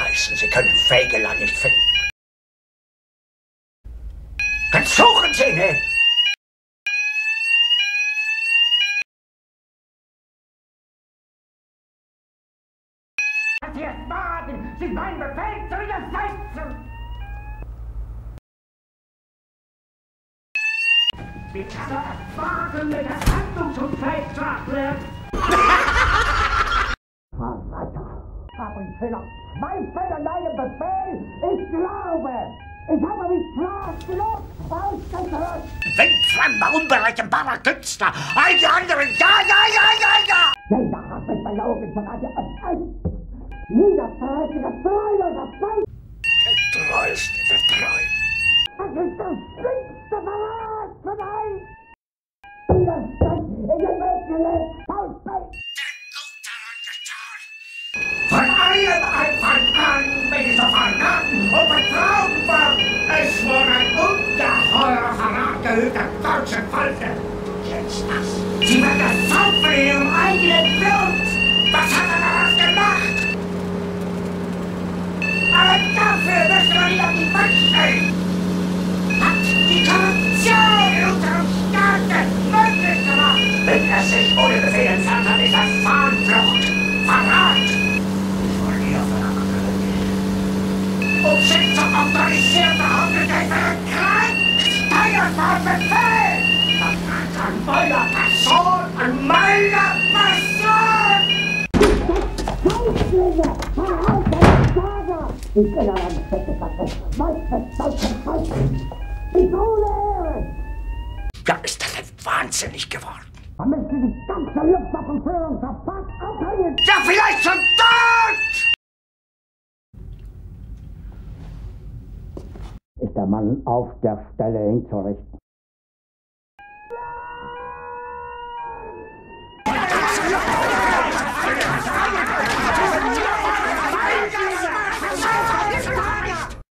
heißen, Sie können Fägeland nicht finden. Dann suchen Sie ihn! Sie es wagen, sich mein Befehl zu widersetzen! Wie kann er es wagen, mit der Handlungsunfähig zu erklären? Sie noch Zweifel an meinem Befehl? Ich glaube! Ich habe mich klar genug ausgedrückt! Windflammer, unberechenbarer Künstler! All die anderen, ja, ja, ja, ja, ja! Jeder hat mich belogen, sogar die Öffnung! Niederträchtiger, treuloser Feind! Der treueste Bin ich so verraten und betrogen worden. Es wurde ein ungeheurer Verrat gehüllt am deutschen Volke. Jetzt das. Sie werden das saufen in ihrem eigenen Blut. Was hat er daraus gemacht? Aber dafür müssen wir ihn auf die Wand stellen. Hat die Korruption in unserem Staate möglich gemacht. Wenn er sich ohne Befehl entfernt hat, ist das Fahnenflucht. Verrat. Umsetzung autorisierter Hauptbefehl krank! Steuert von Befehl! Verrat an meiner Person! An meiner Person! Ich bin an einem Städte verfasst, meist deutschen Volk! Ich ohne Ehre! Da ist er denn wahnsinnig geworden. Man müsste die ganze Luftwaffenführung sofort aufhängen! Ja, vielleicht schon tot! Ist der Mann auf der Stelle hinzurichten?